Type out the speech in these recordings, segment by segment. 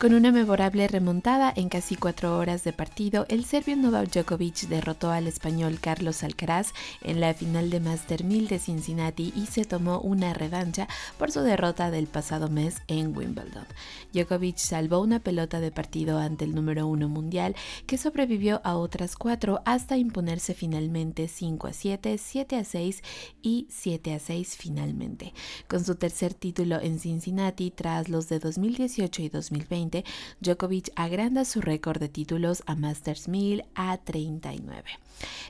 Con una memorable remontada en casi cuatro horas de partido, el serbio Novak Djokovic derrotó al español Carlos Alcaraz en la final de Master 1000 de Cincinnati y se tomó una revancha por su derrota del pasado mes en Wimbledon. Djokovic salvó una pelota de partido ante el número uno mundial que sobrevivió a otras cuatro hasta imponerse finalmente 5 a 7, 7 a 6 y 7 a 6 finalmente. Con su tercer título en Cincinnati tras los de 2018 y 2020, Djokovic agranda su récord de títulos a Masters 1000 a 39.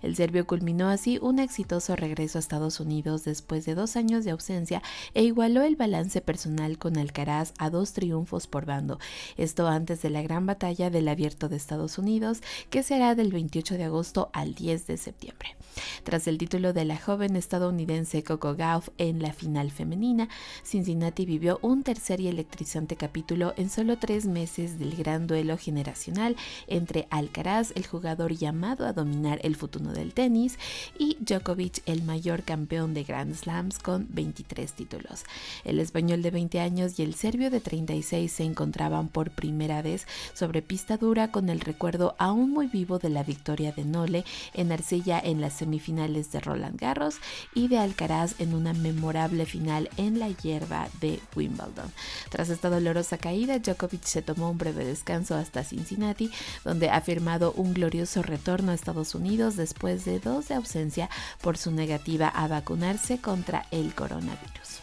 El serbio culminó así un exitoso regreso a Estados Unidos después de dos años de ausencia e igualó el balance personal con Alcaraz a dos triunfos por bando, esto antes de la gran batalla del Abierto de Estados Unidos, que será del 28 de agosto al 10 de septiembre. Tras el título de la joven estadounidense Coco Gauff en la final femenina, Cincinnati vivió un tercer y electrizante capítulo en solo tres meses del gran duelo generacional entre Alcaraz, el jugador llamado a dominar el futuro del tenis, y Djokovic, el mayor campeón de Grand Slams con 23 títulos. El español de 20 años y el serbio de 36 se encontraban por primera vez sobre pista dura con el recuerdo aún muy vivo de la victoria de Nole en Arcilla en las semifinales de Roland Garros y de Alcaraz en una memorable final en la hierba de Wimbledon. Tras esta dolorosa caída, Djokovic tomó un breve descanso hasta Cincinnati, donde ha firmado un glorioso retorno a Estados Unidos después de dos de ausencia por su negativa a vacunarse contra el coronavirus.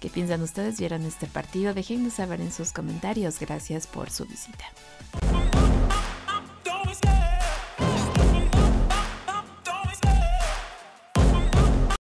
¿Qué piensan ustedes? ¿Vieron este partido? Déjenme saber en sus comentarios. Gracias por su visita.